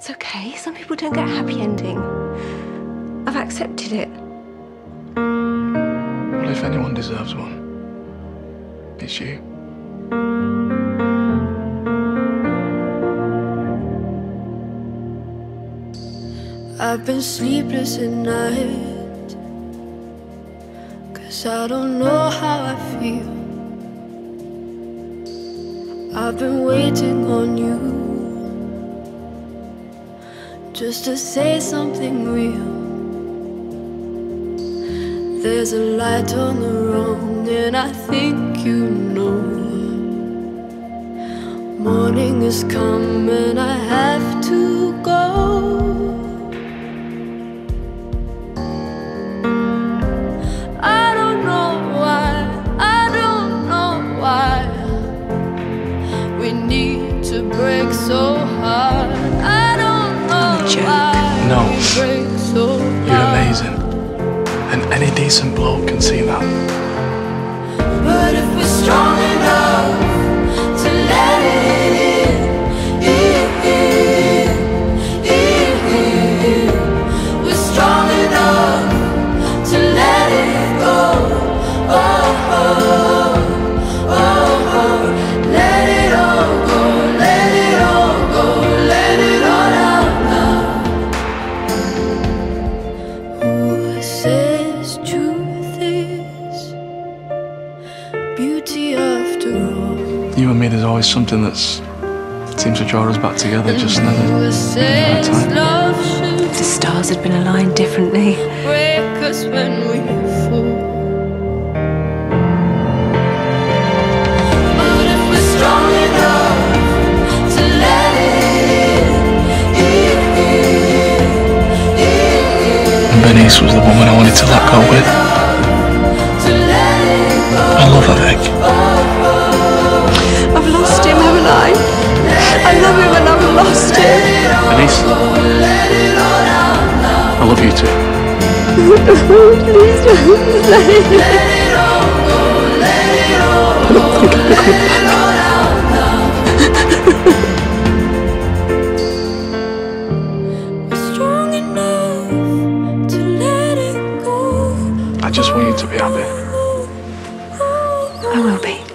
It's okay. Some people don't get a happy ending. I've accepted it. Well, if anyone deserves one, it's you. I've been sleepless at night Cause I don't know how I feel I've been waiting on you Just to say something real. There's a light on the wrong and I think you know. Morning has come and I have to go. I don't know why, I don't know why We need to break so hard. I joke. No. You're amazing. And any decent bloke can see that. But if we're strong enough to let it in, in, in, in, we're strong enough to let it go. Oh, oh, oh, beauty after all? You and me, there's always something that seems to draw us back together, just never. Time. If the stars had been aligned differently, break us when we fall? And Bernice was the woman I wanted to let go with. I love him and I've lost him. Bernice, I love you too. Please don't say We're strong enough to let it go. I just want you to be happy. I will be.